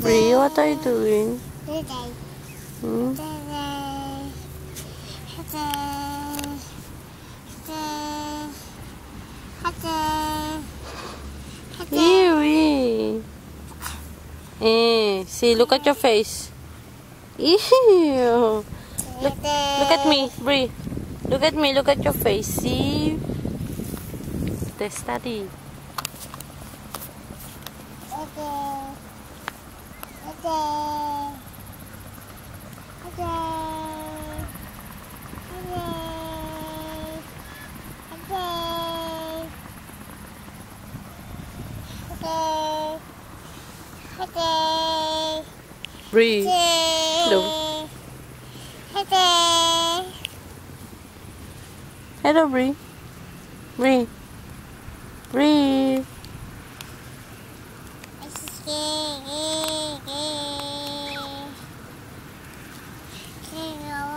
Bree, what are you doing? Hmm? Ew. Eh, see, look at your face. Ew. Look, look at me, Bree. Look at me, look at your face. See? The study. Bree. Hello. Hello, Bree. Bree. Hello.